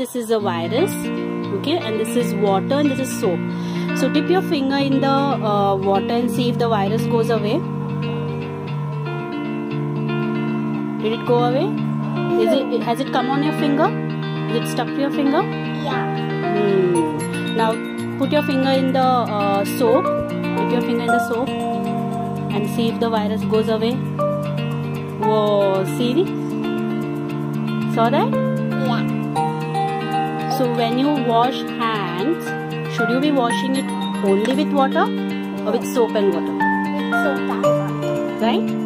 is a virus okay and this is water and this is soap so dip your finger in the uh, water and see if the virus goes away did it go away is it has it come on your finger is it stuck to your finger Yeah. Hmm. Now put your finger in the uh, soap. Put your finger in the soap and see if the virus goes away. Whoa, see? Saw that? Yeah. So when you wash hands, should you be washing it only with water or with soap and water? With soap and water. Right?